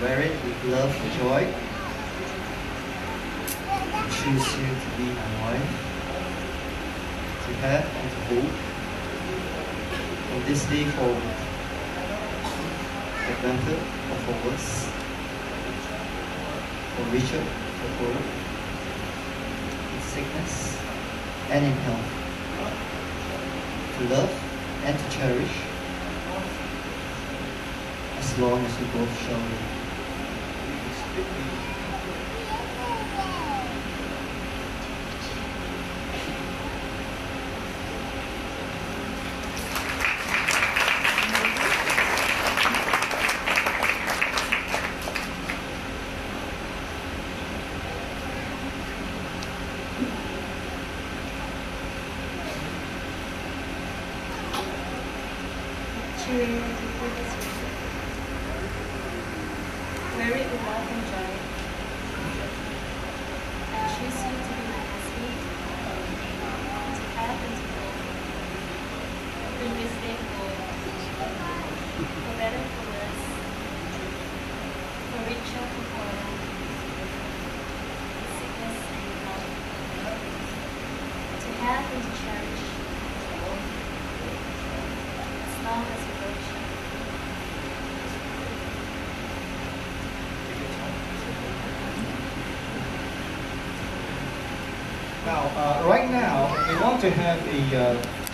wear it with love and joy. I choose you to be my wife, to have and to hold. From this day forward, for better or for worse, for richer or poorer, in sickness and in health, to love and to cherish, as long as we both shall live. 去。Wear with love and joy. I choose you to be my husband, to have and to hold. From this day forward, for better for worse, for richer for poorer, sickness and health, to have and to cherish, as long as we both shall. Now, uh, right now, we want to have a